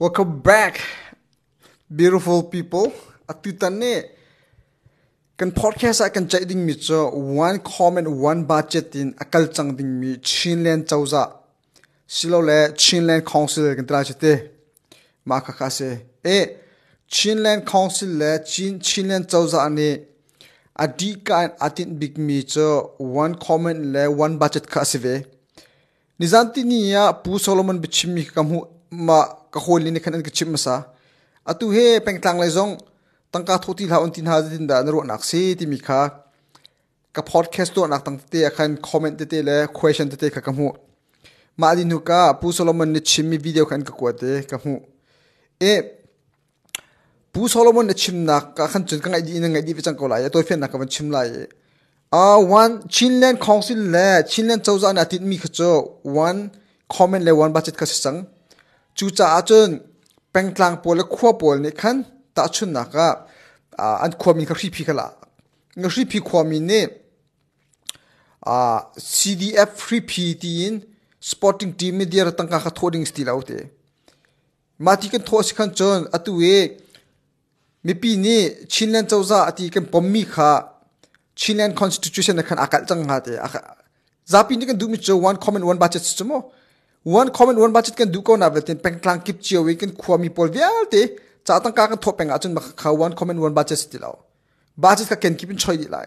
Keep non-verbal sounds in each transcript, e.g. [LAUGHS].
Welcome back, beautiful people. Atutane kan podcast akan chat ding mi cho one comment one budget in akal chang ding mi chinlen chauza. Silo le chinlen council kan tra chete ma kha kha se. E chinlen council le chin chinlen chauza ani adika atin big mi cho one comment le one budget kha se ve. Nizanti ni ya pu solomon bichimi kamhu มากระโคนลินขันอันกิชิมมาซะอตุเฮเป็นกลางเลยซงตั้งกาทุทีลาอุนตินฮาดินดานรุนักซีที่มีค่ะกับพอดแคสต์ตัวนักตั้งเตะคันคอมเมนต์เตะและควีเชนเตะค่ะกับหูมาดินหุกาผู้โซโลมันนชิมมีวิดีโอคันกักวัดเตะกับหูเอผู้โซโลมันนชิมนักกขันจุนกังไอดีนังไอดีไปจังกลายตัวเฟีนนักกับนชิมไลาอ่าวันชินเลนของสินและชินเลนเจ้าจานอาทิตย์มีขจวันคอมเมนต์เลยวันบัจจิตกษัตริย์ chu cha a chun pengtlang pol khwa pol ni khan ta chun na ka an khwa mi ka ri phi khala nga ri phi khwa mi ne a CDF free PT in sporting team media ra tang ka kha thoding stil out e mati kan thos khan chon atuwe mi pi ni chinlan chawza ati kan pommi kha chinlan constitution na khan akal chang ha te. Zapi ni kan du mi chaw one comment one budget system one comment one budget kan du ko na vetin peng tlang kip chiu we kan khwami pol vial te cha tang ka kan thopeng achun ma kha one comment one budget stilao budget ka ken kipin choi di lai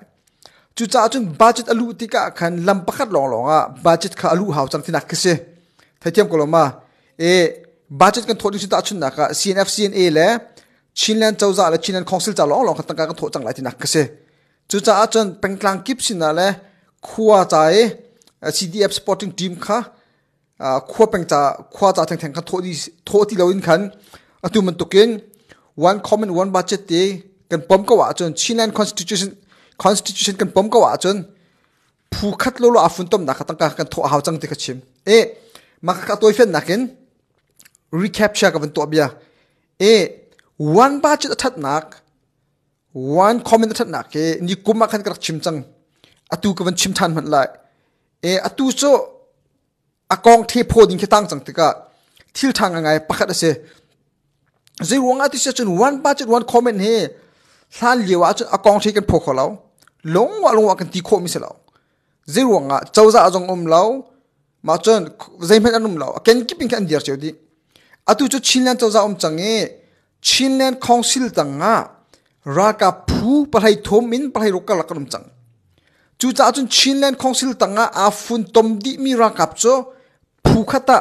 chu cha achun budget alu ti ka khan lam pakhat long long a budget kha alu haw chang tinak kse thaitiam ko ma e budget kan thodi ta achun na ka CNF CNA le Chinland chawza le Chinland council cha long long ka tang ka kan tho chang lai tinak kse chu cha achun peng tlang kip sin na le khuwa cha e CDF sporting team kha ขั้วเป็นจะขั้วจะแทงแทงกันทดีทที่เราอินขันอตุมันตุกิน one common one budget ตีกันปมก็ว่าจน Chinland constitution constitution กันปมก็ว่าจนผู้คัดโลโลอาฟุนต้มนักตั้งการกันทหาจังติกชิมเอ๊มาคัดตัวเฟนนักิน recapture กับตัวเบียเอ๊ one budget ทัดนัก one common ทัดนักเอ๊นี่กุมมาคันกระชิมจังอตุกับชิมทันมันเอ๊อตุโซากองที่พอดินคิตั้งสังติกะทิลทางยังไงปะคัดเสียจีวงอาทิตเสจนวันปัจจนวันคอมเมนต์เฮท่านเลียวอาจอากองที่กันพอเขาเราลงว่าลงว่ากันตีโคมิเสเราจีวงอะเจ้าจะอาจงอมเรามาจนใจเป็นอารมณ์เราแกนกิบิงกันเดียร์เจียวดีอาตุจุชินเลนเจ้าจะอมจังเอชินเลนคองซิลตั้งอะรากับผู้ปลายทอมินปลายรกกลักกันอมจังจูจ้าจนชินเลนคองซิลตั้งอะอาฟุนตมดีมีรากับโจ ผูกขตะ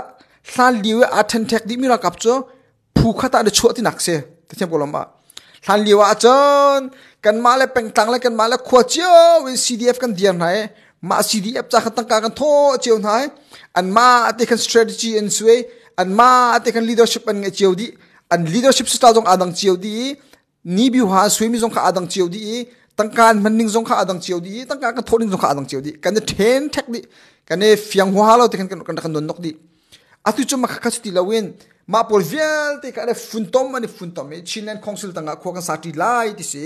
ซาลิวอาทันเทคดิมิรักับจ้ผู้ขัตเดชัวที่นักเสียที่เช่นกลมาสานเลียวอาจารย์กันมาเลยเป็นตังเลยกันมาเลยขวดเจ้าวิซีดีเอฟกันเดียนไหนมาซีดีเอฟจะขัดตั้งการกันโทษเจ้าไหนอันมาอันที่กัน strategy and sway อันมาอันที่กัน leadership อันเจ้าดีอัน leadership style จงอาดังเจ้าดีนี่บิวหาสวยมีจงข้าอาดังเจ้าดี tangkan maning zong kha adang chiu di tangka ka thorin zong kha adang chiu di kan de ten thak di kan de fyang hwa lo te kan kan kan don nok di atu chuma kha kha sti lawen ma por vial te ka de fun tom mani fun tom e chinan council tanga kho ka sati lai ti se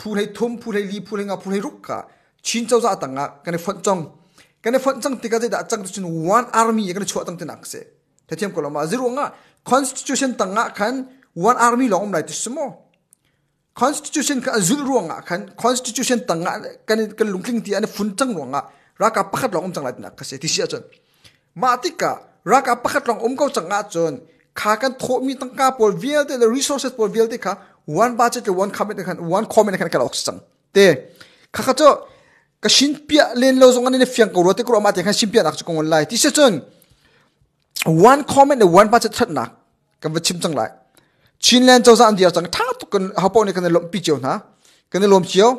phur hai thum phur hai li phur nga phur hai ruk ka chin chau za tanga kan de fon chong kan de fon chong te ka de da chang chun one army kan chho tang te nak se te thiam ko lo ma zero nga constitution tanga kan one army lo om lai ti smo constitution ka zul ruanga kan constitution tanga kan ka lungkling ti ane fun chang ruanga raka pakhat long chang latina ka se ti sia chon. Ma tika raka pakhat long um ko changa chon kha kan tho mi tang ka por vial de resources por vial de kha one budget one comment kan one comment kan ka lok chang. Te kha kha cho ka shin pia len lo zong ane fyang ko rote ko ma te kan shin pia nak chong lai ti sia chon one comment one budget thak na ka vachim chang lai. ชินแลนเจ้าซานเดียวจังท่าตุกันฮาปอนี่กันในลมปีเจียวนะกันในลมเจียว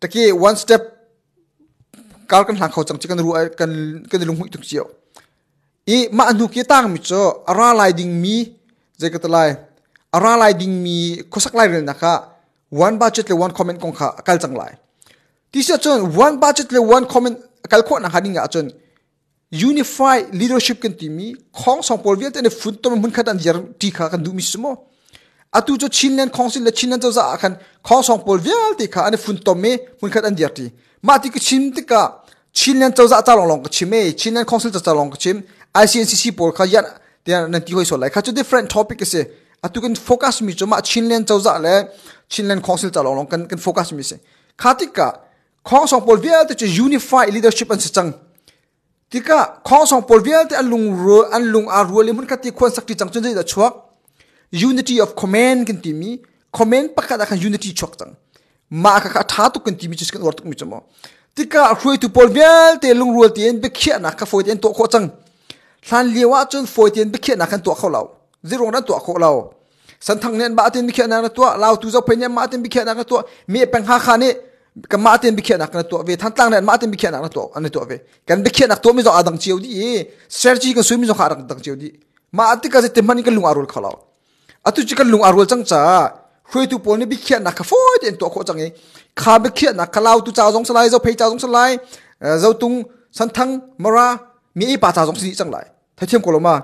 ตะกี้ one step กาลกันหลังเขาจังจิกันรู้กันกันในลมหุ่นตุกเจียวอีมาอนุกี้ตั้งมิจ้ออาราไลดิงมีเจกตไลอาราไลดิงมีคุสักไลเรนนะคะ one budget เลย one comment ของข้ากัลจังไลที่เสียจน one budget เลย one comment กัลโคนะคะนี่ไงจน unify leadership กันทีมีของสองพลเวียนแต่ในฟุตบอลมันขัดอันเดียร์ที่ข้ากันดูมิสโม atu cho chinland council le chinland cho za khan khong song pol vial ti kha ane fun tom me mun khat an diar ti ma ti ki chim ti ka chinland cho za cha long long ka chim me chinland council cha cha long ka chim ICNCC pol kha yan tia nan ti hoi so lai kha cho different topic se atu kan focus mi cho ma chinlen za le chinlen council cha long kan kan focus mi se khatika khong song pol vial ti cho unify leadership an chang tika khong song pol vial ti an lung ro an lung a ro le mun khati khon sakti chang chun da chuak unity of command kan ti mi command pakha kan unity chok chang ma ka kha tha tu kan ti mi chu kan war tu mi chamo tika hrui tu pol vial te lung ro te en be khia na ka foi ten to kho chang hlan liwa chun foi ten be khia na kan to kho lao zero na to kho lao san thang nen ba ten be khia na to lao tu zo pe ne ma ten be khia na to mi peng ha kha ne ka ma ten bi khia nak na to ve than tlang nen ma ten bi khia nak na to an to ve kan bi khia nak to mi zo adang chiu di strategy ka sui mi zo kharang dang chiu di ma ati ka se te mani ka lung arul khalao atu chika lung arul chang cha. Hui tu pol ni bi khian na kha foi den to kho chang e. Kha bi khian na kalau tu cha jong salai zo phei cha jong salai. Eh, zo tung san thang mara, mi i pa cha jong si chang lai. Thai thiam ko lo ma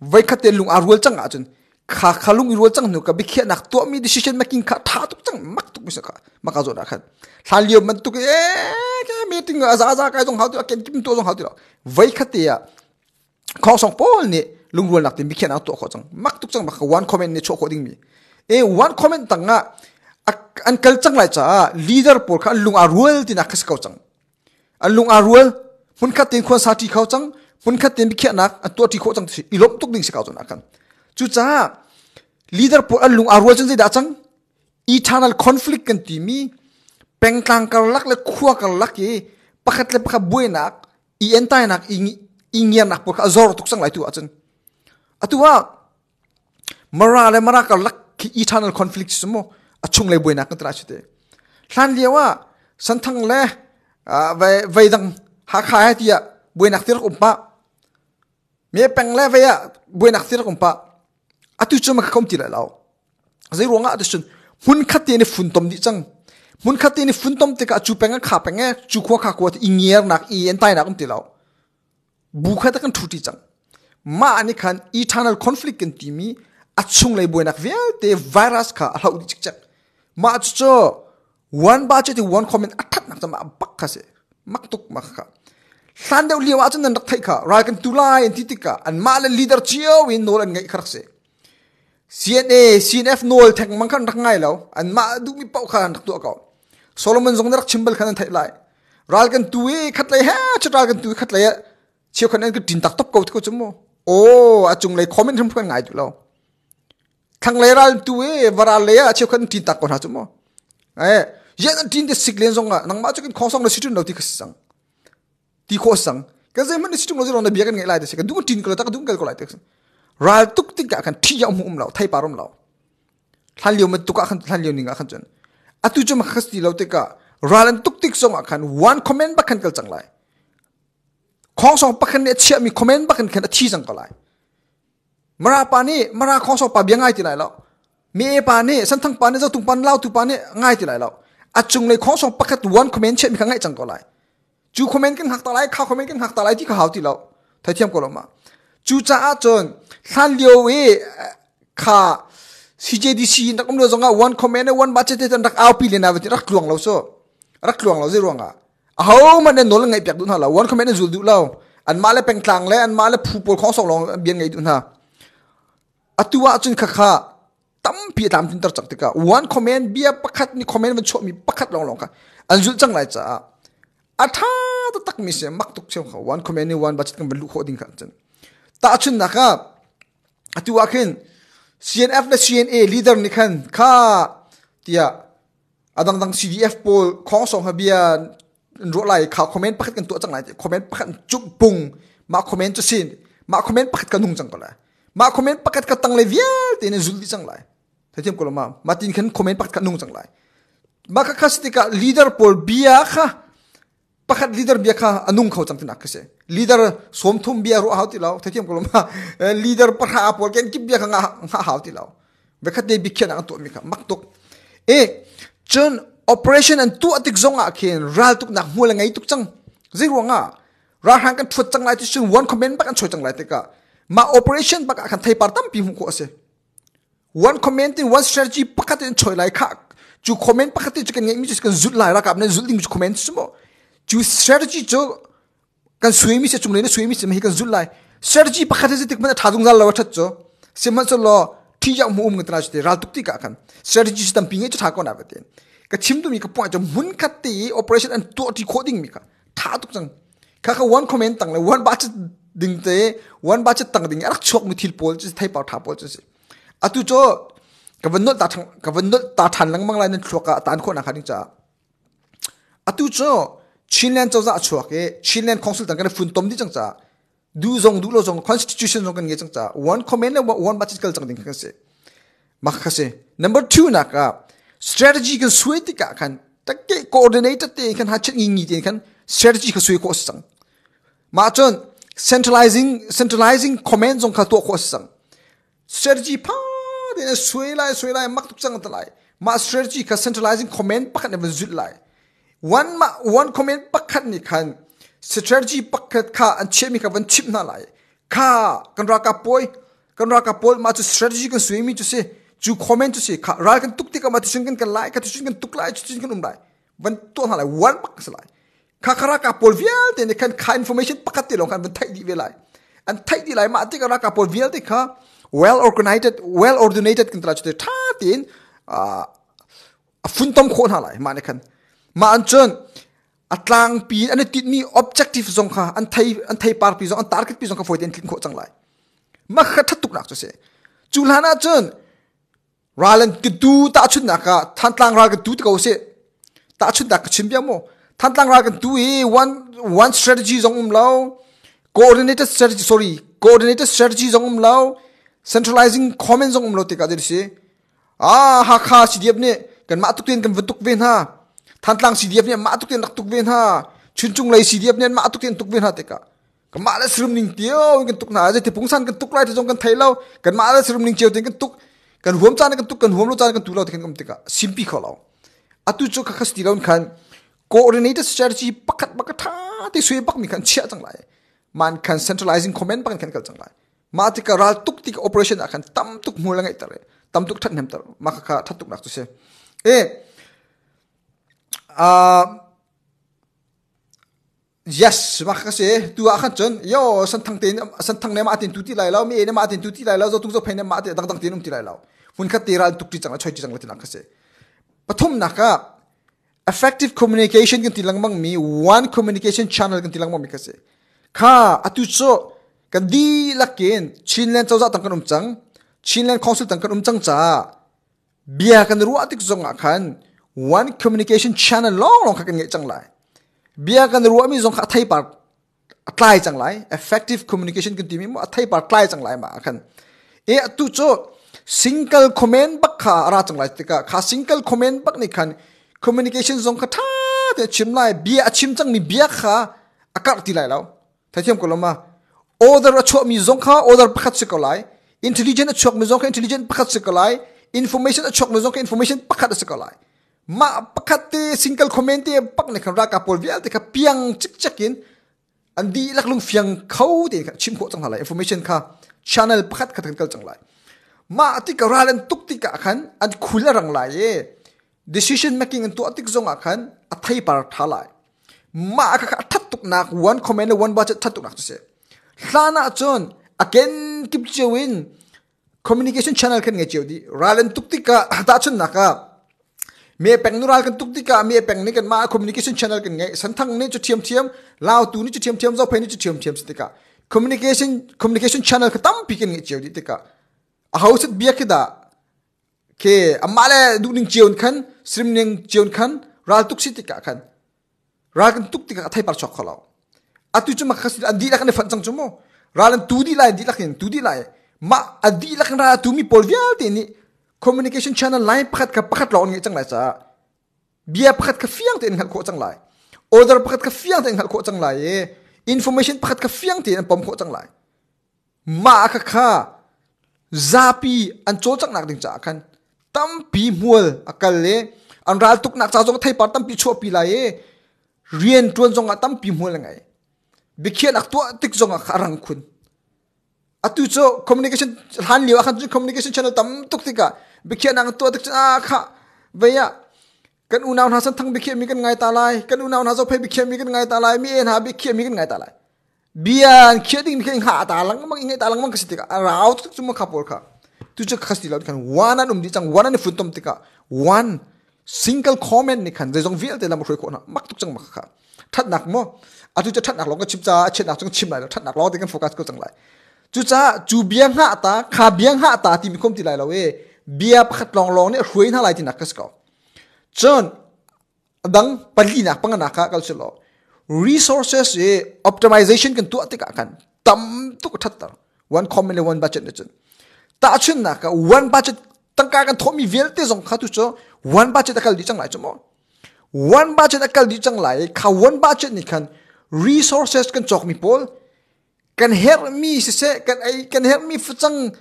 vai khate lung arul chang a chun. Kha khalung i ro chang nu ka bi khian nak to mi decision making kha tha tu chang, mak tu sa kha, ma ka zo na khan thal liu man tu eh, ke ka meeting a za za ka jong ha tu ken kim to jong ha tu vai kha te ya kho song pol ni lung ro nak tin bi to kho chang mak tuk chang ma one comment ne cho kho ding mi e one comment tanga an kal chang lai cha leader por kha lung a ruel tin a khas kau chang an lung a ruel mun kha tin khon sa ti kho chang mun kha tin bi khia nak a to ti kho chang i ilom tuk ding se kau chang akan chu cha leader por an po alung arwa chen da chang eternal conflict kan ti mi peng tang kar lak le khua kar lak ki pakhat le pakha buenak i entai nak i ingya nak por kha zor tuk chang lai tu a chang atua mara le mara ka lak ki eternal conflict sumo achung le buenak kan tra chute hlan liawa santhang le vai vai dang ha kha ha tia boina tir kumpa me peng le vai boina tir kumpa atu chuma ka kom ti la lao zai ronga atu chun mun khate ni fun tom di chang mun khate ni fun tom te ka chu penga kha penga chu kho kha ko i ngier nak i en tai nak um ti lao bu kha ta kan thuti chang ma ani khan eternal conflict kan ti mi achung lai boinak vel te virus kha hlau di chik chak ma chu cho, one ba che one comment athat nak ma bak kha se, mak tuk mak kha. San deu liwa chen nan dak thai kha ra kan tulai en titika an ma le leader chio win nol an ngai kharak se. CNA CNF nol thak mang khan rak ngai lo an ma du mi pau khan rak tu ka Solomon zong rak chimbal khan thai lai. Ral kan tuwe e khat lai ha chra kan tuwe khat lai chiu khan ka tin tak top ko ko chumo o a chung lei comment hum khan ngai tu lo thang lai ral tu e vara le a che khan ti tak ko na chu mo ai ye na tin de sik len song a nang ma chu kin khong song na situ no ti khas sang ti kho sang ka zai man si tu no zero na bia kan ngai lai de se ka du tin ko ta ka du ka ko lai de ral tuk ti ka kan ti ya mu um lao thai parom lao thal yo ma tu ka khan thal yo ni ga khan chen atu chu ma khas ti lo te ka ral tuk tik song a khan one comment ba khan kal chang lai ของสองปักขันเนี่ยเชื่อมีคอมเมนต์ปักเนี่ยที่จังก็ไลมาราปานี่มาราของสองปาเบียงไงยที่ไหนแล้วมีปานี่สันทั้งปานี่จะตุงปันเล่าตุงปานี่ง่ายทีไหนแล้วอาจุงเลยของสองปักขันวันคอมเมนต์เชื่อมีข้างงจังก็ไลจูคอมเมนต์กันหักตาไหลข้าคอมเมนต์กันหักตาไหลที่เขาวที่เราถ้าเทียมก็ลงมาจูจ้าจนท่านเลียวเอค่ะ CJDC นักมือจงอะวันคอมเมนต์วันบัตเจ็ตนักเอาปีเลยนะวันที่รักหลวงเราโซรักหลวงเราเรื่องอะ ho man ne nol ngai pyak dun ha la one comment zul du lo an male peng tlang le an male phu pol khong sok long bien ngai dun ha atua chun kha kha tam pi tam tin tar chak te ka one comment bia pakhat ni comment vẫn cho mi pakhat long long ka an zul chang lai cha a tha ta tak mi se mak tuk chem kha one comment ni one budget kan belu kho ding kha chen ta chun na ka atu akin CNF le CNA leader ni khan kha tia adang dang CDF pol khong song habia ro lai kha comment pakhat kan to chang lai comment pakhat chup pung ma comment chu sin ma comment pakhat kan nung chang ko la ma comment pakhat ka tang le vial te ne zul di chang lai thajem ko ma ma tin khan comment pakhat kan nung chang lai ma ka khastika leader pol bia [LAUGHS] kha. Pakhat leader bia kha anung khau chang tinak kase leader som thum bia ro hauti law thakiam koloma leader parha apol ken kip bia kha nga nga hauti law be khat de bikhen ang to mi kha maktok e chun operation and tu atik zonga khen ral tuk nak mul ngai tuk chang. Zero nga ra hang kan thut chang lai ti chung one comment bak an choi chang lai te ka. Ma operation bak kan thai par tam pi hu ko ase. One comment in one strategy pakat in choi lai kha. Chu comment pakat chu kan ngai mi chu kan zut lai ra ka apne zut ding chu comment chu mo. Chu strategy chu kan sui mi se chung le sui mi se mi kan zut lai. Strategy pakat je tik man tha dung zal lo that chu se man so lo thi jak mu um ngatra ra ral te tuk ti ka kan strategy tam pi nge chu tha ko na ba te. Ka chimdu mi ka point jo mun khatti operation and to ti coding mi ka tha tuk chang ka ka one comment tang le one batch ding te one batch tang ding arak chok mi thil pol chi thai pau tha pol chi atu cho ka van not ta thang ka van not ta than lang mang lai nan thloka tan kho na khaning cha atu cho chinland cho za chuak e chinland council tang ka fun tom di chang cha du zong du lo zong constitution zong kan nge chang cha one comment one batch kal chang ding ka se mak ka se number 2 na ka strategy kan sui ti ka kan takke coordinator te kan ha chen ngi te kan strategy ka sui ko sang ma chon centralizing centralizing commands on ka to ko sang strategy pa de sui lai sui lai mak tu chang ta lai. Ma strategy ka centralizing command pa kan zut lai. One ma one command pa kan ni kan strategy pa ka an che mi ka van chip na lai. Ka kan ra ka poi kan ra ka poi ma chu strategy kan sui mi chu se chú comment chú se khá ra kan tuk ti ka ma tu cần lại lai ka tu kan tuk lai chu cần um lai vẫn to na lai one pak lại. Khá khá khara ka pol vial te ne kan khá information pakat ti lòng kan van thay đi về lại. An thay đi lại mà ti cái ra ka pol vial te khá well organized, well ordinated kan tra chu te tha tin a à, à, phun tâm khôn hà lại mà ne kan mà an chân atlang à, pi an tit mi objective zong kha an thay an thay par pi zong an target pi zong kha foiten thin kho chang lai ma tục nạc chú chu chú lana chân ralan ti tu ta chun na ka than tlang ra ka tu ka ose ta chun da ka chim bia mo. Than tlang ra ka tu e one one strategy zong um lao coordinated strategy, sorry, coordinated strategy zong um lao centralizing common zong um lo te ka dir se. A, ha, kha, si diep ne. Kan ma tuk ten, kan vutuk ven ha. Than tlang si diep ne, ma tuk ten nak tuk ven ha. Chun chung lai si diep ne, ma tuk ten tuk ven ha te ka. Kan ma la srum ning tio, kan tuk na je te pungsan kan tuk lai te zong kan thai lo kan ma la srum ning chiu te, kan tuk กันหัวมจานกันตุกกันหัวมโลจานกันตุกเราที่กันกำติกะซิมพีเขาเราอตุจุกขัสตีเราขัน coordinated strategy ปักขัดปักท่าที่สวยปักมีขันเชี่ยจังไรมันขัน centralizing command ปักขันกันจังไรมาติการัลตุกติก operation อาการตั้มตุกมูลไงตระตั้มตุกทัดเห็นตระมาค่ะทัดตุกนักตุเสเออ่า yes makase tu akhan chon yo san thang te san thang ne ma tin tu ti lai lao mi ne ma tin tu ti lai lao zo tung zo phain ne ma te dang dang tin um ti lai lao มุนขัดตีรันตุกจีจังละช่วยจีจังละที่นักเสียปฐมนัรับ effective communication กันตีลังมังมี one communication channel กันตีลังมังมีกเสียข้าอตุโซกันดีลักเกณฑ์ชินแลนเจ้าจ้าตังกันอุ้มจังชินแลนคอนซิลตังกันอุ้มจังจ้าเบียกันรู้อติกจงอะคัน one communication channel ลองลองขันเงี้ยจังไรเบียกันรู้มีจงขัดไทยปากตายจังไร effective communication กันตีมีมั้งไทยปากตายจังไรมาคันเออตุโซ single comment bak kha ara chang lai tika kha single comment bak ni khan communication zong kha tha te chim lai bia chim chang mi bia kha akar ti lai lao thathiam ko lama order acho mi zong kha order pakhat se ko lai intelligent achok mi zong kha intelligent pakhat se ko lai information achok mi zong kha information pakhat se ko lai ma pakhat te single comment te pak này khan ra ka pol vial te kha piang chik chakin andi lak lung fiang khau te chim ko chang lai information kha channel pakhat khat kal chang lai มาติกราเลนตุกติกะขันอันคุลรังไลเย decision making อันตัวติกซงอะขันอัทัยปาร์ทาไลมาอะคะทัดตุกนักวันคอมเมนต์วันบัจทัดตุกนักตัวเสลานะจนอะเกนกิบเจวิน communication channel kan nge chewdi ralen tuktika ta chun naka me peng nural kan tuktika me peng ni kan ma communication channel kan nge santhang ne chu thiam thiam lao tu ni chu thiam thiam zo phe ni chu thiam thiam stika communication communication channel ka tam pi kan nge chewdi tika ka a house bia ki da ke amale du ning cheon khan srim ning cheon khan ral tuk siti ka khan ral kan tuk ti ka thai par chok khalau atu chu ma khas adi la kan fan chang chumo ral tu di lai di la kan tu di lai ma adi la kan ra tu mi pol vial ti ni. Communication channel line pakhat ka pakhat lawn nge chang lai cha bia pakhat ka fiang te ngal ko chang lai. Order pakhat ka fiang te ngal ko chang lai information pakhat ka fiang te pom ko chang lai. Ma ka kha zapi an chol chak nak ding cha khan tam pi mual akal le an ral tuk nak cha jong thai par tam pi chho pi la ye rian tuan jong a tam pi mual ngai bikhian ak tua tik jong a kharang khun atu cho communication han liwa khan communication channel tam tuk tika bikhian ang tua tik cha kha veya กันอุณาวนาสันทั้งบิเคียมีกันไงตาลายกันอุณาวนาสัพเพบิเคียมีกันไงตาลายมีเอ็นหาบิเคียมีกันไงตาลาย bian kia ding khen ha ta lang mang ingai ta lang mang kasi tika rau tu cuma kapur ka tu cak kasi laut kan one an um di chang one an fun tom tika one single comment ni kan zong vial te lam khroi ko na mak tu chang mak kha that nak mo atu cha that nak long ka chip cha chet nak chang chim lai that nak lo te kan focus ko chang lai chu cha chu biang ha ta kha biang ha ta ti mi kom ti lai lo we bia pakhat long long ne hruai na lai ti nak kas ko chon dang pali nak pang na ka kal chlo resources e optimization kan tu atika kan. Tam tu ko one common one budget ne chen ta chun na ka one budget tangka kan thomi velte zong khatu cho, one budget akal di chang lai chomo one budget akal di chang lai, kha one budget ni kan resources kan chok mi pol. Kan help mi se se, kan ai, kan help mi fuchang,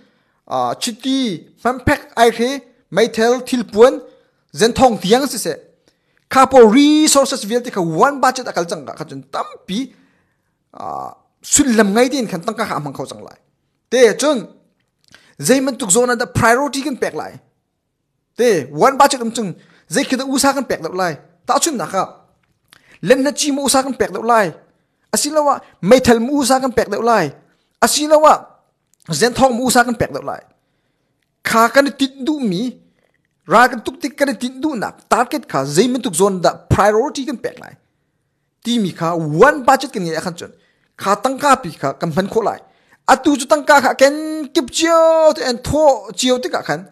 a chiti mampek ai re mai thel thil puan zen thong tiang se se kapo resources velte ka one budget akal chang ka chun tampi a ah, sulam ngai din khan tang ka ha mang khau chang lai. Te chun zaiman tuk zona da priority kan pek lai. Te, one budget um chung zai khida usa kan pek dap lai. Ta chun na ka len na chi mo usa kan pek dap lai. Asilawa metal mo usa kan pek dap lai. Asilawa zen thong mo usa kan pek dap lai. Kha kan tit du mi ra kan tuk tik kan tit du nak target kha zai man tuk zona da priority kan pek lai ti mi kha one budget kan nge khan chun kha tang ka pi kha kan man kho lai atu chu tang ka kha ken kip chiao te en tho chiao te ka khan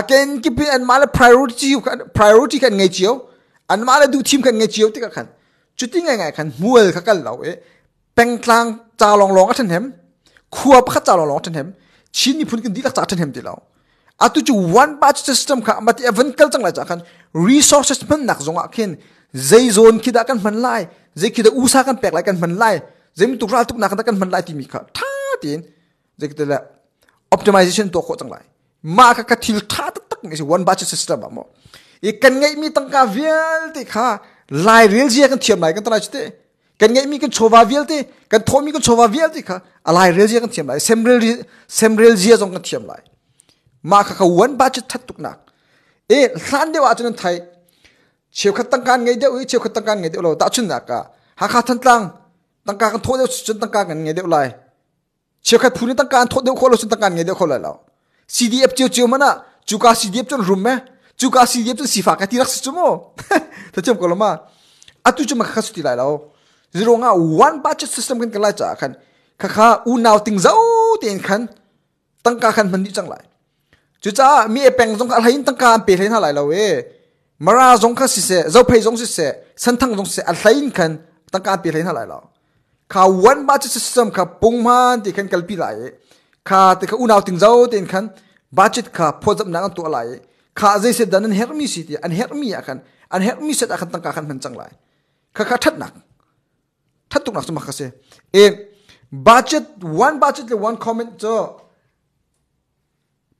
a ken kip en mala priority kan priority kan ngai chiao an mala du team kan ngai chiao te ka khan chu ti ngai ngai khan mual kha kal law e peng tlang cha long long athan hem khua pa kha cha long long athan hem chin ni phun kan di lak cha athan hem ti law atu chu one batch system kha amati event kal chang la cha khan resources man nak zonga khin zai zone khida kan man lai. Zai khida usa kan pek lai kan man lai. Zai mi tuk ral tuk nak kan man lai ti mi kha tha tin. Zai kita la optimization to ko chang lai. Ma ka ka thil tha tak tak ngi one batch system mo. I kan ngai mi tang ka vial ti kha. Lai real ji kan thiam lai kan tra chite kan ngai mi kan chowa vial ti. Kan thomi kan chowa vial ti kha. Alai real ji kan thiam lai. Sem real sem real ji jong kan thiam lai ma ka ka one that tuk nak. E hlan de wa e, chun thai. Chiều khát tang can ngay đeo ấy chiều khát can ngay đeo lo đã chun nạc cả khát thân tăng tăng ca kan thô đeo tăng ca kan ngay đeo lại chiều khát phun tăng can thô đeo khô lo chun tăng can ngay đeo khô CDF chiều chiều mà na chú CDF chun room me chú ca CDF chun sifa cái tirak chú mo. [LAUGHS] Thế chum có mà à tu chum khát suti lại lo zero nga one budget system จุจ้ามีเอเป็งสงฆ์อะไรตั้งการเปลี่ยนอะไรเราเว้มาราสงฆ์สิเสเจ้าเพยสงฆ์สิเสสันทังสงฆ์เสอะไรกันตั้งการเปลี่ยนอะไรเราข้าวันบาจิตสิสมข้าปุ่งมันที่ขันกัลปีไหลข้าแต่ข้าอุณาวติงเจ้าเต็นขันบาจิตข้าพอจำบนางตัวไหลข้าใจเสดันนั้นเฮร์มีสิที่อันเฮร์มีอาคันอันเฮร์มีเสดอาคันตั้งการขันมันจังไหลข้าข้าทัดหนักทัดตุกหนักสมัครเสียเอ๋บาจิตวันบาจิตเลยวันคอมเมนต์เจ้า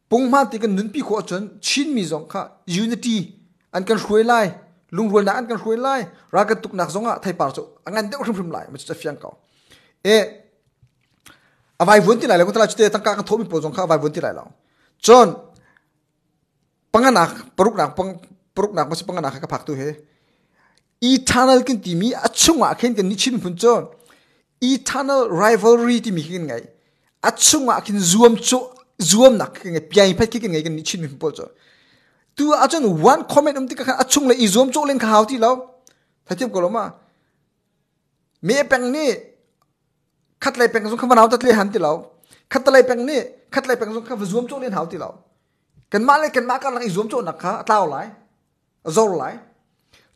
pung ma ti kan nun pi kho chon chin mi zong kha, unity, an kan hruai lai lung rual na an kan hruai lai ra ka tuk nak zonga, thai par cho angan de hrum hrum lai, ma cha fiang ka e avai vun ti lai ko tala chute tang ka ka thomi po zong kha avai vun ti lai lao. Chon panganak paruk nak, pang, paruk nak ma mas panganak ka phak tu he. Eternal kin ti mi achunga khen kan ni chin phun chon. Eternal rivalry ti mi kin ngai achunga kin zuam cho zuam nak ke nge piai phat ki ngai kan ni chin mi pol cho tu a chon one comment um ti ka chung le i zuam chok len kha ka hauti lo thatim ko lo ma me peng ni khat lai peng zong khaman hautat le han ti lo khat lai peng ni khat lai peng zong kha zuam chok len hauti lo kan ma le kan ma ka lang i zuam chok nak kha tlaw lai zor lai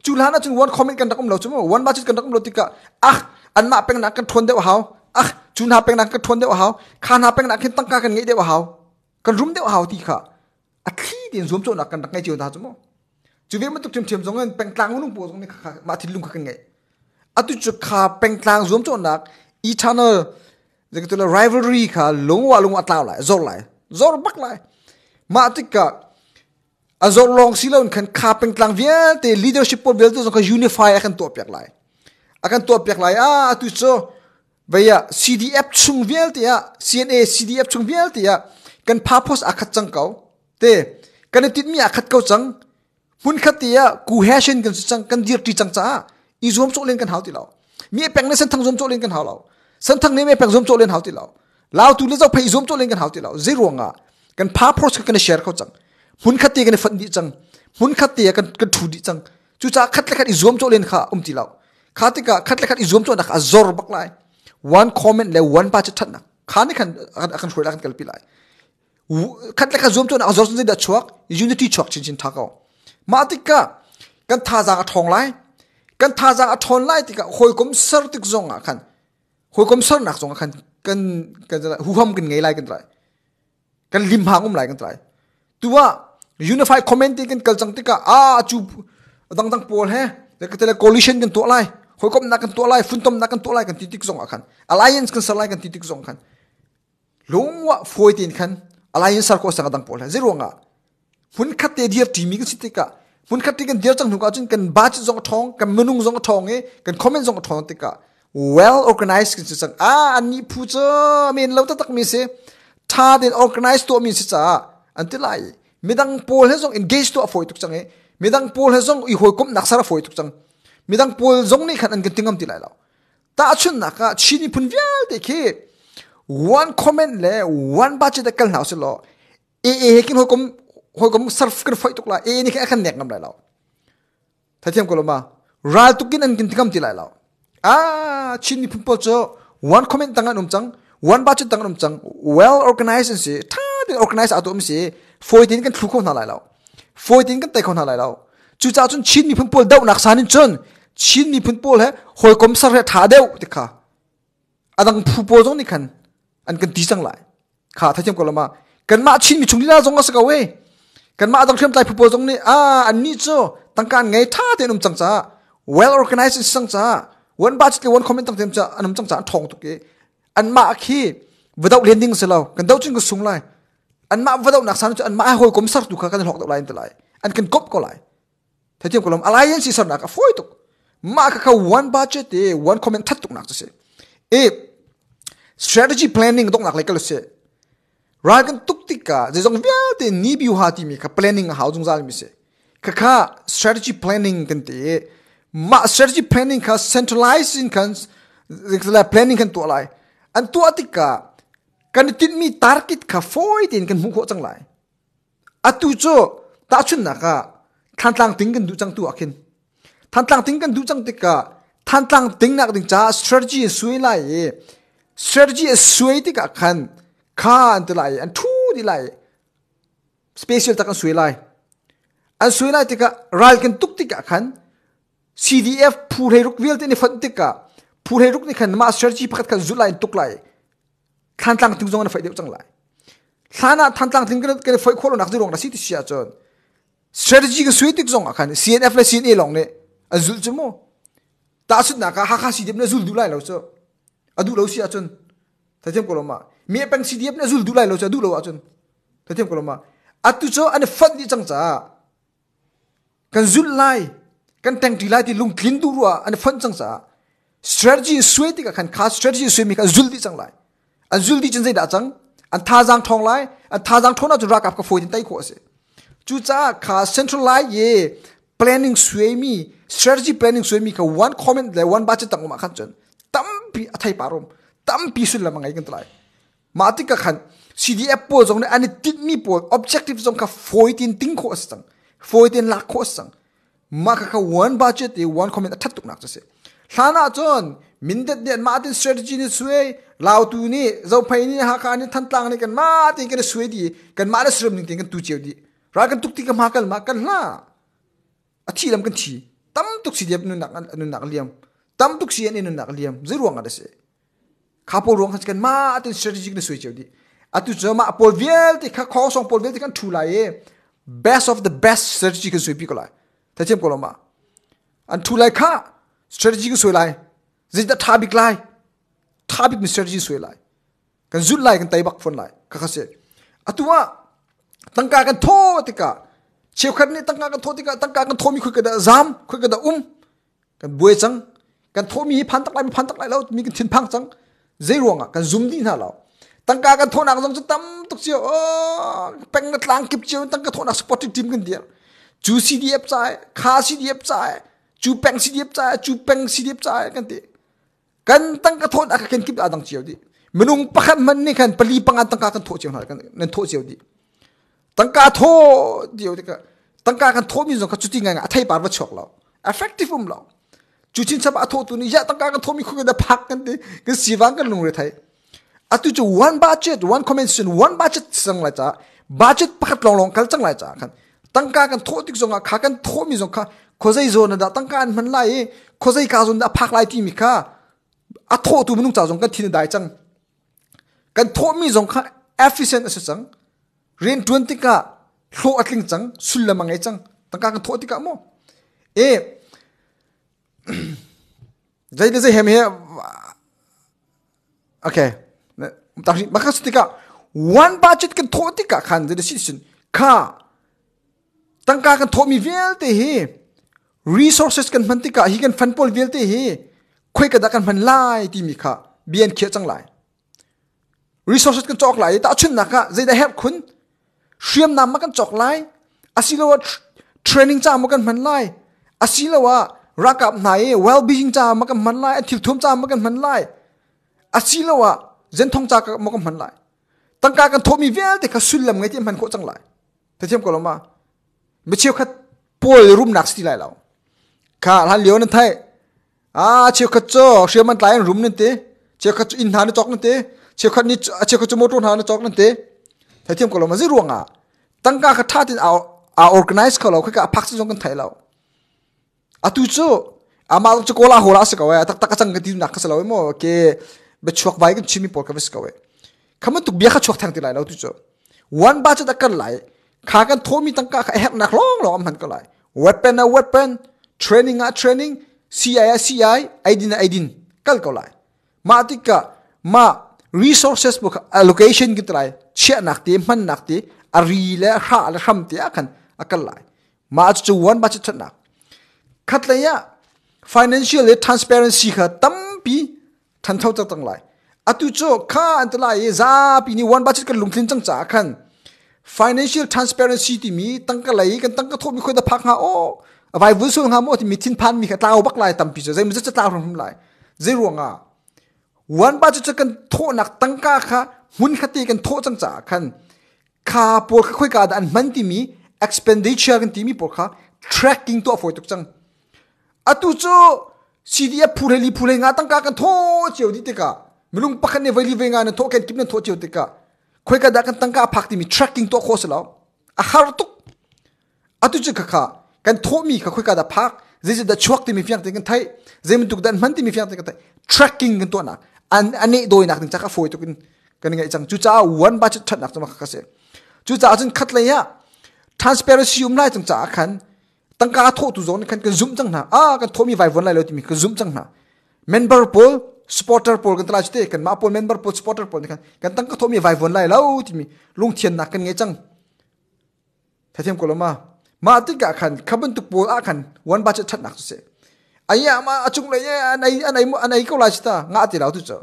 chu lana chung one comment kan dakum lo chu one ba budget kan dakum lo tika ah an ma peng nak kan thon de hau จุนฮาเป็นนักกระทนเดียวเขาคาฮาเป็นนักขึ้นตั้งกากันไงเดียวเขากันรุมเดียวเขาที่ค่ะอาทิตย์เดียวรวมโจนักกันนักไงเจียวตาจุโมจูเวมันตุกเทียมเทียมสองเงินเป็นกลางลุงปูตรงนี้ค่ะมาทิลุงกันไงอตุจุคาเป็นกลางรวมโจนักอีชานเนอร์จะก็ตัว rivalry ค่ะลงว่าลงอัตลาวไหลจอไหลจอบักไหลมาติกะอาจอลองสิเลนขันคาเป็นกลางเวียเต leadership ปนเบลต์ตรงก็ unify กันตัวเปียกไหลอากันตัวเปียกไหลอะตุ่ยโซ vaya à, CDF chung vial te ya à, CNA CDF chung vial te ya à, kan purpose akhat chang kau te kan tit mi akhat kau chang hun khat te ya ku hashin kan chang kan dir ti chang cha i zoom chỗ len kan hau ti law mi peng ne san thang zoom cho len kan hau law san thang ne me pek zoom cholen thì lao lao tu le zo phải zoom cholen kan hauti lao zero nga kan pa pros kan share khau chang mun khati kan fan di chang mun khati kan kan thu di chang chu cha khat le khat i zoom cholen kha um ti lao khát thì khat le khat i zoom chon a zor bak lai one comment le one pa cha na. Khani khan khan khoi la kan kalpi lai. Khat la khat zoom to na azor sin da chuak, unity chuak chin chin thakaw ma tika kan tha za ka thong lai. Kan tha za a thon lai tika hoi kom sar tik zong a khan. Hoi kom sar nak zong a khan. Kan kan hu ham kan ngai lai kan trai. Kan lim hang um lai kan trai. Tuwa, unify commenting kan kal chang tika a chu, dang dang pol he. Ka tele coalition kan to lai hoi kom na kan to lai fun tom na kan to lai kan titik zong khan. Alliance kan sar lai kan titik zong khan. Longwa foi tin khan, alliance sar ko sang dang pol he zero nga. Hun khatte dier timi kan sitika mun khati kan dir chang nuka chun, kan ba chi zong thong, kan menung zong thong e kan comment zong thong tika well organized kan à a ani phu cha, men lo ta tak mi se. Tha den organized to mi se cha. Antilai midang pol he zong engage to a foi tuk chang e. Midang pol he zong i hoi kom nak sara foi tuk chang midang pol zong ni khan an kan tingam tilai lao ta chun na ka chini phun vial de ke one comment le one budget kal na se lo e e kin hoi kom hoi kom surf kan foi tuk la e ni ka kan nek ngam lai lao thathiam ko ma ral tukin an kin tikam ti lai lao a chin ni pumpo cho one comment tangan um chang one budget tangan um chang well organized si ta de organize atom si foi tin kan thu ko na lai lao foi tin kan tai ko na lai lao จู่จ้าจนชินมีพันปอลเดาหนักสานิจนชินมีพันปอลเฮหอยกมสระถาเดาติค่ะอันดังผู้ปอลจงนี่คันอันกันดีจังไหลค่ะท่านเทียมกันละมากันมาชินมีชุงลีน่าจงก็สกเว้กันมาอันดังเชื่อมใจผู้ปอลจงนี่อ่าอันนี้จ้ตั้งการไงท่าเตนุมจังจ้า well organized จังจ้าวันบาจิตวันคอมเมนต์ตั้งเต็มจ้าอันนั้นจังจ้าทองตุกี้อันมาขี้ without landing สิเรากันเดาจึงก็สูงไลอันมา without นักสานอันมาหอยกมสระตุกกันหลอกตัวไลน์ตัไลอันกันกบก็ไล thế thì còn alliance is na ka foi tuk ma ka ka one budget te one comment that tuk nak se e strategy planning để nách lấy cái lúc se ragan tuk tika je jong via te ni bi ha ti mi ka planning ha jong zal mình se ka ka strategy planning cái te mà strategy planning ka centralizing kan planning kan lại, anh an tu cả, cái tin mi target ka thì tin kan mu ko lại, à atu cho ta chun na ka than tlang ting kan du chang tu akin than tlang ting kan du chang te ka. Than tlang ting nak ding cha, strategy e suai lai e. Strategy e suai te ka khan. Kha an tu lai e. an thu di lai special ta kan suai lai. An suai lai te ka ral kan tuk te ka khan. CDF phu rei ruk vel te ni phan te ka. Phu rei ruk ni khan, ma strategy pakhat kan zu lai tuk lai than tlang ting jong na fai deu chang lai. Thana than tlang ting kan kan fai kholo nak zu rong na si ti sia chon strategy ka sui tik zong akhan cnf la cna long ne azul chemo ta sut na ka ha kha si dip na zul du lai lo so adu lo si achun tathem ko loma mi pang si dip na zul du lai lo so adu lo achun tathem ko loma atu cho an fat ni chang cha kan zul lai kan tang ti lai ti lung klin du ruwa an fat chang cha strategy sui tik akhan kha strategy sui mi ka zul di chang lai an zul di chen zai da chang an tha jang thong lai an tha jang thona chu ra kap ka foi tin tai ko ase chu cha kha central lai ye planning sui mi strategy planning sui mi ka one comment le one batch tang ma khan chen. Tam pi athai parom tam pi sul la mangai kan tlai ma ti ka khan cdf po zong ne ani tit mi po objective zong ka foitin ting ko sang foitin la ko sang ma ka ka one budget e one comment athat tuk nak chase. Lana chon mindet ne ma ti strategy ni swei lao tu ni zo phai ni ha ka ni than tlang ni kan ma ti kan swei di kan ma la srum ni kan tu cheu di. ragan tukti ka makal makal la athi lam kan thi. Tam tuk si deb nu nak nu nak liam. Tam tuk si ani nu nak liam. Zero ang adase kapo rong kan ma atin strategic ne switch di atu jama apol viel te ka kho song pol viel te kan thu la ye best of the best strategy kan switch ko la ta chem ko la ma. An thu la kha strategy ko switch la zid da thabik la thabik ni strategy switch la kan zul la kan tai bak phone la ka khase atuwa ตั้งกากันโทติกะเชียวขันนี่ตั้งกากันโทติกะตั้งกากันโทมีคุยกันดะซามคุยกันดะอุ้มกันบวยจังกันโทมีพันตักไรพันตักไรแล้วมีกันทินพังจังเจรวงอะกันซุมดีน่าเราตั้งกากันโทนักจังจะตั้มตุกเชียวโออเป็งนัดลางกิบเชียวตั้งกันโทนักสปอร์ตทีมกันเดียวจูซีดีเอฟใจคาซีดีเอฟใจจูเป็งซีดีเอฟใจจูเป็งซีดีเอฟใจกันเดียกันตั้งกันโทนักกันกิบอาดังเชียวดิมันงปะคันมันนี่กันปลีปังอันตั้งกากันโทเชียวน่อยกันนั่นโทเชียวดิ ตั้งกาโทเดียวที่กตั้งกากันโทมีส่งก็จุดจังไงอะไทยปาร์วชอกเรา effective มเราจุดินสับอาโทตัวนี้ยะตั้งกากันโทมีคุยกันได้พักกันดิกันสีวังกันลงเลยไทยอะตัวจู one budget one convention one budget สังไรจ้า budget พักลองลองกันจังไรจ้าคันตั้งกากันโทติกส่งอะขากันโทมีส่งค่ะข้อใจโซนดาตั้งการมันไล่ข้อใจกาโซนดาพักไล่ที่มีค่าอาโทตัวมันนุ่งจ้าส่งกันทีนได้จังกันโทมีส่งค่ะ efficient สัง rin twenty ka lo atling chang sul la mangai chang tang ka tho ti ka mo. E [CLEARS THROAT] zai de zai hem he okay ta shi makas ti ka one budget kan tho ti ka khan de decision ka tang ka kan tho mi vel te he resources kan man ti ka hi kan fan pol vel te he khoi ka da kan man lai ti mi kha bian khia chang lai. Resources kan chok lai ta chun na ka zai da heb khun shriam nam ma kan chok lai. Asilo wa training cha ma kan man lai. Asilo wa rakap nai well being cha ma kan man lai thil thum cha ma kan man lai. Asilo wa zen thong cha ka ma kan man lai. Tang ka kan thomi vel te kha sul lam ngai ti man ko chang lai. Te them ko lo ma, me chiu khat pol rum nak sti lai lao. Kha han liu nan thai. À chiều khát cho chiều mình lại rum nên thế chiều khát in hàng nó chọc nên thế chiều khát ni chiều khát cho motor hàng nó chọc nên thế thấy thêm có lo mà dễ ruộng à? Tăng ca khát thắt thì à à organize có lo cái cả phát sinh trong cái lâu à tu cho à mà cho cô la hồ la sẽ có vậy à, tắc tắc chẳng cái tin nạc cái lâu mà cái bị chuộc vay cái chim bỏ cái sẽ có vậy không tu bia khát chuộc thằng thì lại lâu tu cho one budget đã cần lại, khá cái thô mi tăng ca khát hẹp nạc long long hẳn cái lại. Weapon à weapon, training à training CI CI aidin aidin cái này mà thì cả, mà resources book allocation ki trai che nak ti man nak nakti ari le ha le ham ti akan akal lai. Ma ach chu wan ba chi thna khat la ya financial transparency kha tam pi than thau cha tang lai. Atu cho kha ant la ye za pi ni wan ba chi ka lungthin chang cha khan. Financial transparency ti mi tang ka lai kan tang ka tho mi khoi da phak ha o. Vai vu su nga mo ti mi tin pan mi kha tao bak lai tam pi cha zai mi cha tao rom lai. Zai ruang a wan ba chu chu kan tho nak tang ka kha mun khati kan tho chang cha khan. Kha por khoi ka da an man ti mi expenditure kan ti mi por kha tracking to for tuk chang. Atu chu cdf phureli phule nga tang ka kan tho cheu di te ka. Milung pakhan ne vali ve nga na tho kan kip na tho cheu te ka. Khoi ka da kan tang ka phak ti mi tracking to kho lao. A har tuk. Atu chu kha kha kan tho mi kha khoi ka da phak. Zai da chuak ti mi fyang te kan thai. Zai mi tuk dan man ti mi fyang te ka thai. Tracking kan to na. An ani doi nak cha ka foi to kin kan ngai chang. Chu cha one ba chat nak chama ka se chu cha chun khat le ya. Transparency um lai chang cha khan. Tang ka tho tu zon khan. Kan zoom chang na. A, kan tho mi vai von lai lo ti mi. Kan zoom chang na. Member poll, supporter poll kan tla chite kan ma poll member poll, supporter poll kan kan tang ka tho mi vai von lai lo ti mi. Lung thian nak kan ngai chang. Thathem ko lo ma. Ma ti ka khan. Khaban tu poll a khan. One budget that nak se aya ma achung le ya anai anai anai ko la chita nga ti la tu cho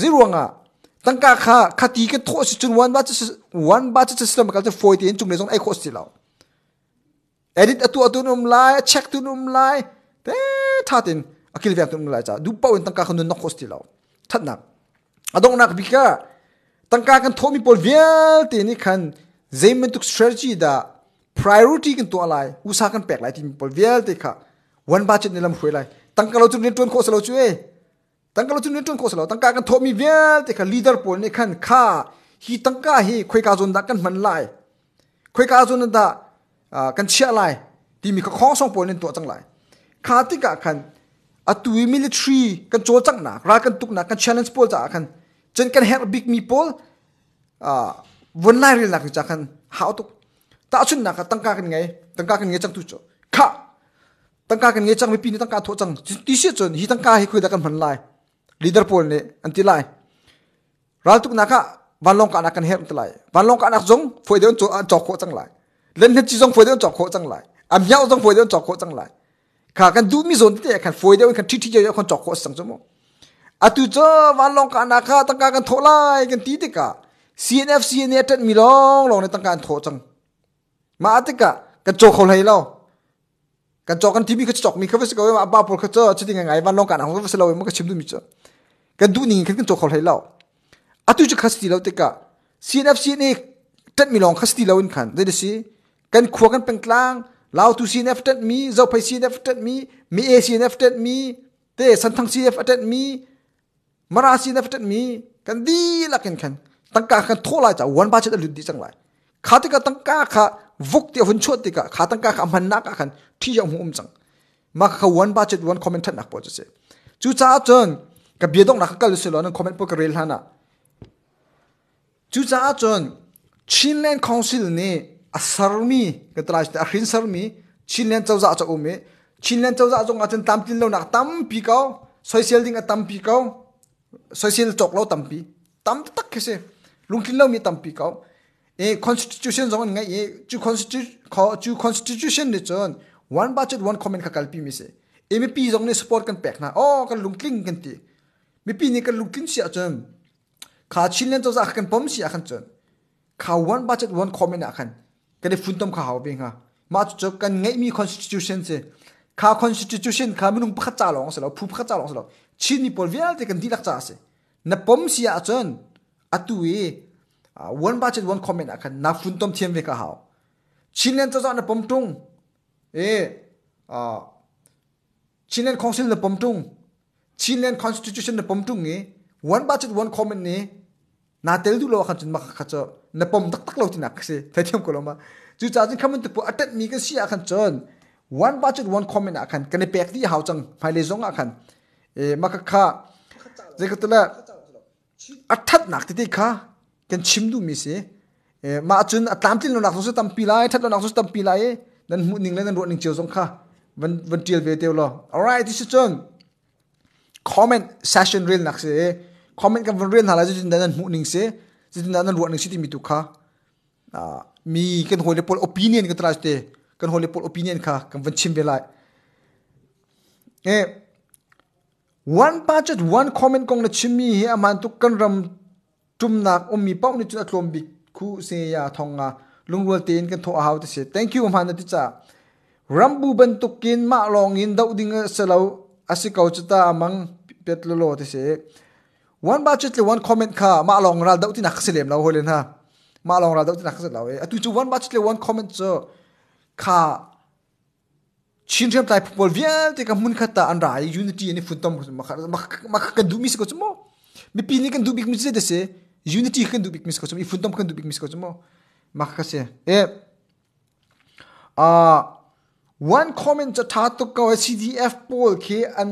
zero nga tang ka kha khati ke tho si chun one budget one budget system ka te foi ti chung le jong ai kho si lao edit atu atu num lai check tu num lai te tha tin akil vek tu num lai cha du pa wen tang ka khun no kho si lao that nak adong nak bika tang ka kan thomi pol vial ti ni khan zaimen tuk strategy da priority kan to alai usa kan pek lai tim pol vial te kha วันบาจุดนี่ลำหวยไรตั้งกันเราจุดนี่ตวนโคสเราช่วยตั้งกันเราจุดนี่ตวนโคสเราตั้งกันทบมีเวียนแต่ค่ะลีดเดอร์ปนนี่ขันข้าฮีตั้งกันฮีคุยกาจุนดักกันมันไลคุยกาจุนดักกันเชียไล่ที่มีข้อข้องสองปนนี่ตัวจังไลข้าที่กะขันอตุยมิลิทรีกันโจจังหนักรักกันตุกหนักกันเชลเลนส์ปอลจากขันจนกันแฮกบิ๊กมีปอลวันไล่เรื่องหนักจากขันหาวตุกตาชุนหนักตั้งกันไงตั้งกันไงจังตุจข้า tăng ca cái nghề chăng mấy pin tăng ca thua chăng tí xíu chân hi tăng ca hi khui đã cần hẳn lại leader pool này anh ti lại ra tục naka van long cả nakan hẹn ti lại van long cả nak giống phơi đến chỗ chọc khổ chăng lại lên hết chỉ giống phơi đến chọc khổ chăng lại am nhau giống phơi đến chọc khổ chăng lại khả cần du mi zon ti khả phơi đến khả chi chi cho khả chọc khổ sang chỗ mo à tu cho van long cả naka tăng ca cần thua lại cần tí tí cả CNF CNF mi long long này tăng ca thua chăng mà ti cả cần chọc khổ này lâu กันจอกันทีวีก็จอกมีเขาไปสกาว่าบ้าปลเขาเจะชิดยังไงวันลงกันเขาไปสลาวมันก็ชิมดูมิจกันดูนี่กันจอกเขาให้เราอะตุจะขั้สตีเราติกะซีเอฟนี่ตัดมีลองคัสตีเราอินขันได้ดิสิกันขวกันเป็นกลางเราตุซีเตัดมีเราไปซีเตัดมีมี A C N F ตัดมีเตสันทังซีเตัดมีมาราซีเตัดมีกันดีละกันขันตั้งกาขันทั่วไล่จ้าวันบ้าจะได้ลุดดีจังไรขาติกะตั้งกาขาวุกเตียวหุ่นชดติกะขาตั้งกาขามันนักขัน ti yang hum chang ma kha one ba chet one comment nak po chase chu cha chon ka bie dong nak ka lu se lo na comment po ka rel hana chu cha chon chinland council ne asarmi ka traj ta hin sarmi chinland chau za cha ume chinland chau za chong achen tam tin lo nak tam pi ka social ding a tam pi ka social chok lo tam pi. Tam tak kese lungkin lo mi tam pi ka ए constitution जगन ngai ए chu constitution chu constitution ne chon one budget one comment ka kalpi mi se mp zong ne support kan pek na oh kan lungkling kan ti mi pi ni kan lungkling si achon kha chinlen to za kan pom si akhan chon kha one budget one comment akhan kan fun tom kha haw be nga ma chu chok kan ngai mi constitution se kha constitution kha minung pakha cha long sa lo phu pakha cha long sa lo chin ni pol vial te kan dilak cha se na pom si achon atu e one budget one comment akan na fun tom thiam ve ka hao chinlen to za na pom tung 에 아, 칠렌 컨실의 범퉁, 칠렌 컨스티튜션의 범퉁이 원 바치 원 코멘이 나 텔두로 같은 막 같죠. 나범 딱딱로 뛰나 그시 대템 걸어마. 주 자진 커멘트 부 아트 미가 시 아칸 전. 원 바치 원 코멘 아칸 근데 백디 하우정 파일레종 아칸. 에 마카카. 제가들라 아탓 낙티디카 겐 침두 미시. 에 마준 아탐틸로 낙소스 탐 필라이 탓로 낙소스 탐 필라이 นั่นมุนิงและนั่นรวนิงเจียวสงค่ะวันวันเจียวเวเตียวรอ alright ที่สุดจัง comment session เรียนนักเสีย comment กับวันเรียนหาอะไรจะจินดานั้นมุนิงเสียจะจินดานั้นรวนิงสิที่มีตุค่ะมีกันหัวเรียบ opinion กันตราสเตกันหัวเรียบ opinion ค่ะกันวันชิมเวลาเอ๊ one part just one comment kong na chimi hi aman tu kan ram tum nak om mi pau ni chu atlom bi khu se ya thonga lungwal ten kan tho haw te se. Thank you man ti cha. Rambu ban tukin ma long in dau ding eh, selo asi kau chuta amang pet lo lo te se. One budget le, one comment kha, ma long ral dau ti nak selem lo holen ha. Ma long ral dau ti nak se lo e eh. atu chu one budget le, one comment cho kha chin rem tai pol vial te ka mun khata an rai unity ni futom ma ma ka du mi se ko mo. Mi pi kan du bik mi se de se. Unity kan du bik mis ko chum ifun tom kan du bik mis ko chum mak e a one comment cha tha to ka cdf poll ke an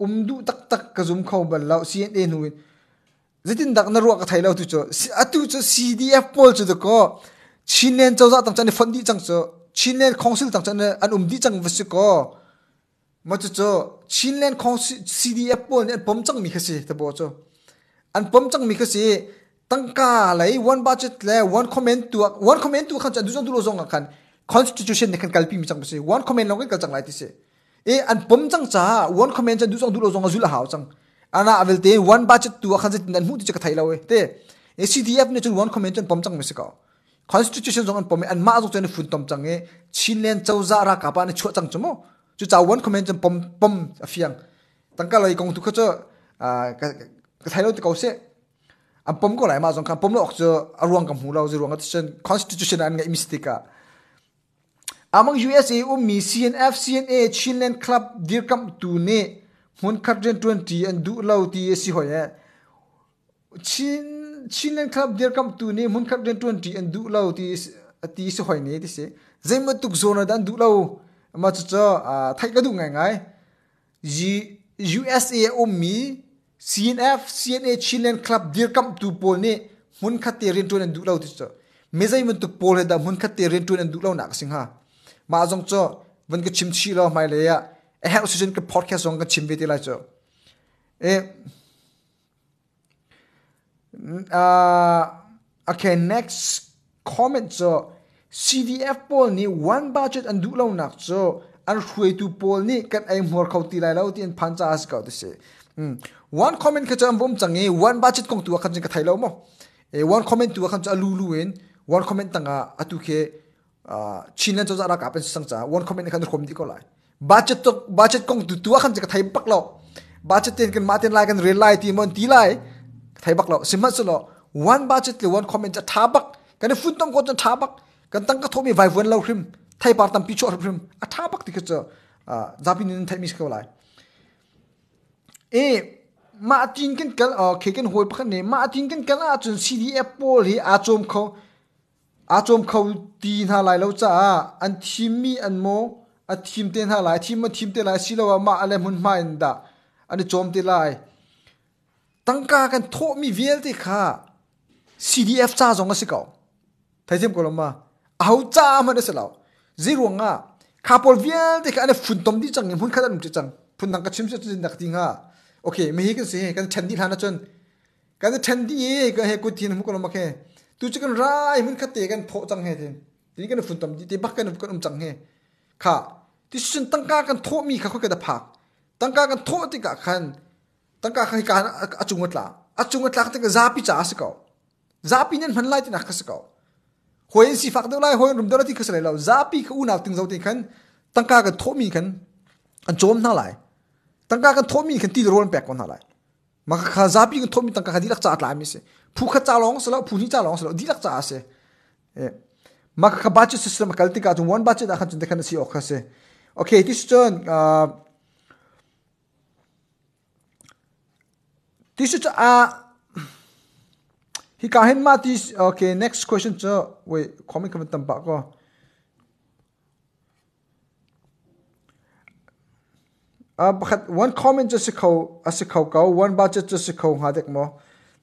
umdu tak tak ka zum kho bal law cna nu zitin dak na ruwa ka thailo tu cho atu cho cdf poll chu ko chinen chau za tam chan fondi chang cho chinen council tam chan an umdi chang vsi ko ma chu cho chinen council cdf poll ne pom chang mi khasi ta bo cho an pom chang mi khasi tangka lai one budget le one comment tu one comment tu khan du du zong khan constitution ne khan kalpi mi chang se one comment long ka chang lai ti se e an pom chang cha one comment cha du zong du zong azul hao chang ana avel te one budget tu khan jit nan mu ti chak thai lawe te e cdf ne chun one comment chan pom chang mi se ka constitution zong an pom an ma zo chen fun tom chang e chin len chau za ra ka pa ne chu chang chumo chu cha one comment chan pom pom afiang tangka lai kong tu kha cha ka thai lo ti ka se am pom ko lai ma zong kan pom lo cho arwang kam hulau ji ruang. Chen constitution an ngai mistika à. among usa um mi cnf cna chinland club dir kam tu ne hun khatren 20 and du lau ti si hoya à. chin, chinland club dir kam tu ne mun khatren 20 and du lau ti ti si hoi ne ti se zaima tuk zona dan du lau ma chu cho à, thai ka du ngai ngai ji usa um mi CNF CNA Chilean Club dir kam tu pol ne mun khate rin tu nan du lau ti cho. Mezai mun tu pol he da mun khate rin tu nan du lau na sing ha. Ma jong cho vẫn ke chim chi lo mai le ya. E ha oxygen ke podcast jong cái chim ve ti la cho. E uh, okay next comment cho. CDF pol ni one budget and du lau na cho. An hui tu pol ni kan ai mor khau ti lai lau ti an phan cha as ka tu se. Hmm. one comment ka cham bom changi e, one budget kong tu khan jing ka thailo mo. E one comment tu khan cha lu lu en. One comment tanga atu ke chinan cho ra ka pen sang cha. One comment khan khom di ko lai. Budget to budget kong tu tu khan jing ka thai pak lo budget ten kan maten lai kan real lai ti mon ti lai thai bak lo simat so lo one budget le one comment cha tha bak. Kan fun tong ko cha tha bak. Kan tang ka thomi vai wen lo khrim thai par tam pi chor khrim a tha bak ti ka cha zapin nin thai mi ko lai. E มาจินกันกันเออเคกันหวยพักเนี่ยมาจินกันกันอาจนซีดีเอฟโปลีอาจมเขาอาจมเขาดีน่าไหลแล้วจ้าอันทีมมีอันโมอันทีมเต้นหาไหลทีมมาทีมเต้นไหลสิเราว่ามาอะไรมันไม่ได้อันนี้จมเต้นไหลตั้งกากันโทมีเวลที่ค่ะ CDF จ้าจงก็สิเก่าไายเทียมกันหรือมาเอาจ้ามันได้สิเราจีรวงอะข้าพอลเวลที่ค่ะอันนี้ฝุ่นตอมที่จังเงินพุ่นข้าดันจังฝุ่นตั้งกระชิมเสียจริงนักจริงอะ okay me hi kan se kan chan di thana chon kan chan di ye ka he ku tin mu ko lo ma khe tu chi kan rai mun kha te kan tho chang he tin ti kan fun tom di te bak kan kan um chang he kha ti sun tangka kan tho mi kha kho ka da phak tangka kan tho ti ka khan tangka khai ka achungat la achungat la ka zapi cha se ko zapi nen man lai ti na kha se ko hoin si fak do lai hoin rum do ti kha se lai lo zapi ka u na ting zo ti khan tangka kan tho mi khan an chom na lai tangka kan thomi kan ti ron pek kon halai maka kha zapi kan thomi tangka dilak cha atla mi se phu kha cha long sala phu ni cha long sala dilak cha ase ma kha bache system kalti ka tu one bache da khan de khan si okha se okay this turn uh this is a hi kahin ma this okay next question so wait comment comment tam ba ko uh, one comment just a ko as a ko one budget just a ko hadek mo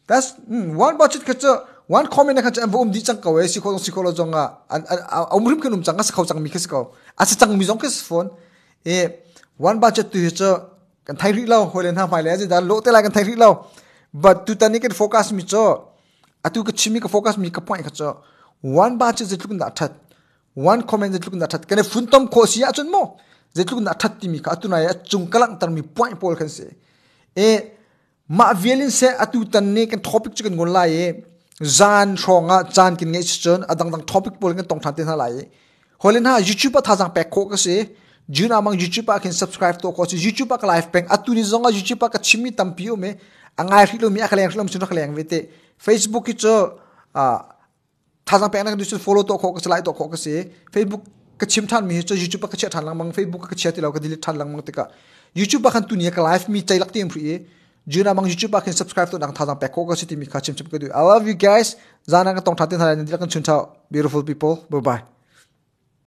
that's mm, one budget ka cho one comment na ka cha um di chang kawe eh, si ko si ko lo jonga ah. an umrim uh, kanum chang ah, as ko chang mi khis ko as ah, chang mi jong kes phone. E one budget tu cho kan thai ri lo holen ha mai le ji da lo te la kan thai ri lo but tu tani kan focus mi cho. Atu ka chimi ka focus mi ka point ka cho one budget je tluk na that. One comment je tluk na that. Kan fun tom ko si chun mo. zetluk na thatti mi ka atuna ya chung kalang tar mi point pol kan se. E ma violin se atu tan ne kan topic chikan gon la ye. Zan thonga chan kin nge chon adang dang topic pol kan tong thante na la ye. Holin ha youtube pa thajang pek ko ka se. Jun amang youtube pa kin subscribe to ko se. Youtube pa live peng atu ni zonga youtube pa ka chimi tampio me. Angai hilo mi akhleng mi chuna khleng vete facebook ki cho a thajang pek na du follow to ko ka like to ko ka se. Facebook ka chim than mi cha youtube ka chat lang mang facebook ka chat lo ka dil than lang mang te ka youtube khan tu ni ka live mi chai lak tem free juna mang youtube khan subscribe to dang tha dang pekko ka chiti mi ka chim chim ka du. I love you guys. Zana ka tong tha te tha ni kan chun beautiful people. Bye bye.